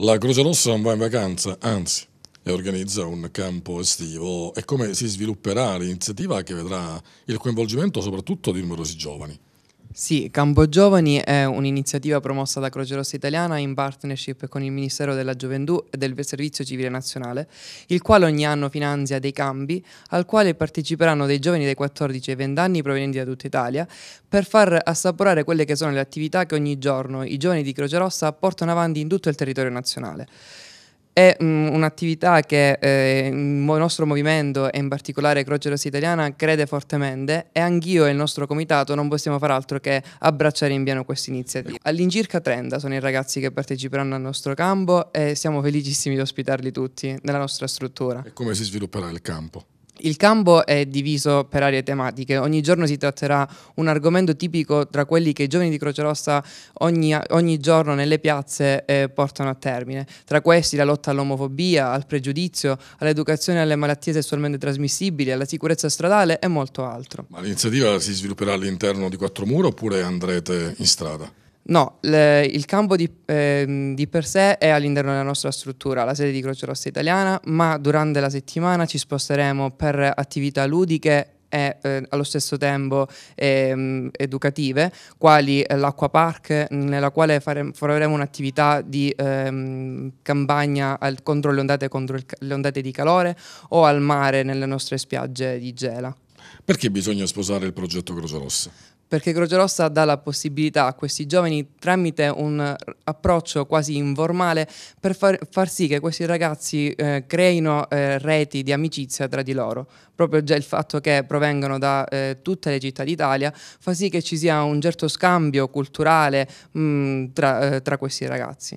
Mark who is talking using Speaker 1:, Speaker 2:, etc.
Speaker 1: La Croce Rossa non va in vacanza, anzi, e organizza un campo estivo e come si svilupperà l'iniziativa che vedrà il coinvolgimento soprattutto di numerosi giovani.
Speaker 2: Sì, Campo Giovani è un'iniziativa promossa da Croce Rossa Italiana in partnership con il Ministero della Gioventù e del Servizio Civile Nazionale, il quale ogni anno finanzia dei campi al quale parteciperanno dei giovani dai 14 ai 20 anni provenienti da tutta Italia per far assaporare quelle che sono le attività che ogni giorno i giovani di Croce Rossa portano avanti in tutto il territorio nazionale. È mm, un'attività che eh, il nostro movimento e in particolare Croce Rossa Italiana crede fortemente e anch'io e il nostro comitato non possiamo far altro che abbracciare in pieno questa iniziativa. All'incirca 30 sono i ragazzi che parteciperanno al nostro campo e siamo felicissimi di ospitarli tutti nella nostra struttura.
Speaker 1: E come si svilupperà il campo?
Speaker 2: Il campo è diviso per aree tematiche, ogni giorno si tratterà un argomento tipico tra quelli che i giovani di Croce Rossa ogni, ogni giorno nelle piazze eh, portano a termine. Tra questi la lotta all'omofobia, al pregiudizio, all'educazione alle malattie sessualmente trasmissibili, alla sicurezza stradale e molto altro.
Speaker 1: Ma l'iniziativa si svilupperà all'interno di quattro mura oppure andrete in strada?
Speaker 2: No, le, il campo di, eh, di, per sé è all'interno della nostra struttura, la sede di Croce Rossa Italiana, ma durante la settimana ci sposteremo per attività ludiche e eh, allo stesso tempo eh, educative, quali l'Acqua Park, nella quale fare, faremo un'attività di ehm, campagna al, contro, le ondate, contro il, le ondate di calore o al mare nelle nostre spiagge di Gela.
Speaker 1: Perché bisogna sposare il progetto Croce Rossa?
Speaker 2: perché Croce Rossa dà la possibilità a questi giovani tramite un approccio quasi informale per far, far sì che questi ragazzi eh, creino eh, reti di amicizia tra di loro. Proprio già il fatto che provengano da eh, tutte le città d'Italia fa sì che ci sia un certo scambio culturale mh, tra, eh, tra questi ragazzi.